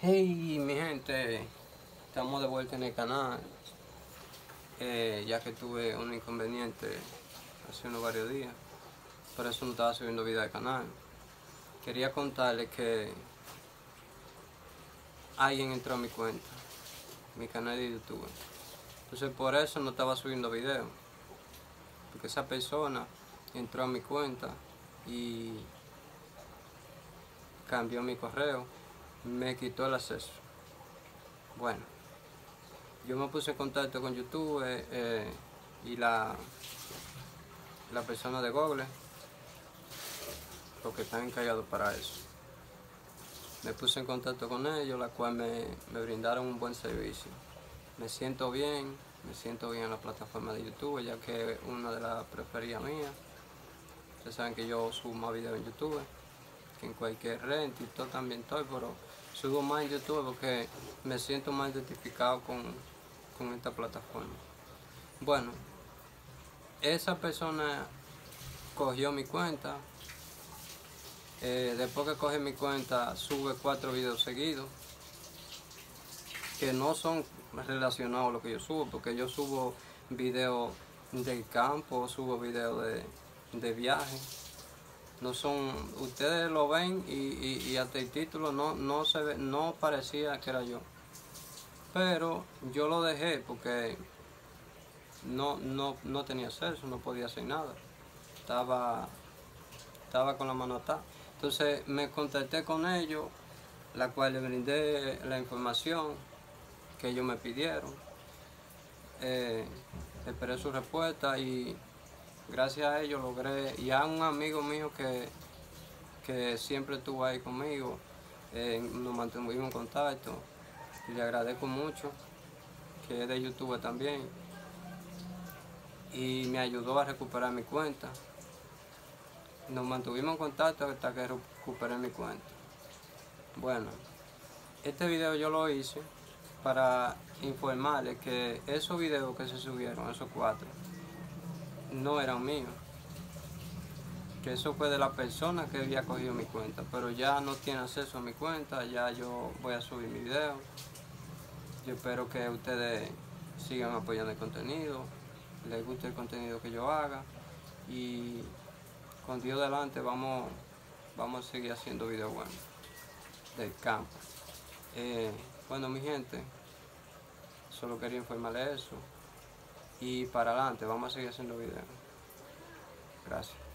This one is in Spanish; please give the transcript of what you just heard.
Hey mi gente, estamos de vuelta en el canal. Eh, ya que tuve un inconveniente hace unos varios días por eso no estaba subiendo video al canal. Quería contarles que alguien entró a mi cuenta mi canal de youtube. Entonces por eso no estaba subiendo video porque esa persona entró a mi cuenta y cambió mi correo me quitó el acceso. Bueno, yo me puse en contacto con YouTube eh, y la, la persona de Google, porque están encargados para eso. Me puse en contacto con ellos, la cual me, me brindaron un buen servicio. Me siento bien, me siento bien en la plataforma de YouTube, ya que es una de las preferidas mías. Ustedes saben que yo subo más videos en YouTube que en cualquier red, en TikTok también estoy, pero subo más en YouTube porque me siento más identificado con, esta plataforma. Bueno, esa persona cogió mi cuenta. Eh, después que coge mi cuenta, sube cuatro videos seguidos que no son relacionados a lo que yo subo, porque yo subo videos del campo, subo videos de, de viaje no son ustedes lo ven y, hasta el título no no se ve, no parecía que era yo. Pero yo lo dejé porque no no no tenía acceso no podía hacer nada. Estaba estaba con la mano atada. Entonces me contacté con ellos la cual le brindé la información que ellos me pidieron eh, esperé su respuesta y gracias a ellos logré, y a un amigo mío que, que siempre estuvo ahí conmigo, eh, nos mantuvimos en contacto, y le agradezco mucho, que es de YouTube también, y me ayudó a recuperar mi cuenta. Nos mantuvimos en contacto hasta que recuperé mi cuenta. Bueno, este video yo lo hice para informarles que esos videos que se subieron, esos cuatro, no eran míos. Que eso fue de la persona que había cogido mi cuenta, pero ya no tiene acceso a mi cuenta, ya yo voy a subir mi video. Yo espero que ustedes sigan apoyando el contenido, les guste el contenido que yo haga y con Dios delante vamos, vamos a seguir haciendo videos buenos del campo. Eh, bueno mi gente, solo quería informarles eso y para adelante vamos a seguir haciendo videos. Gracias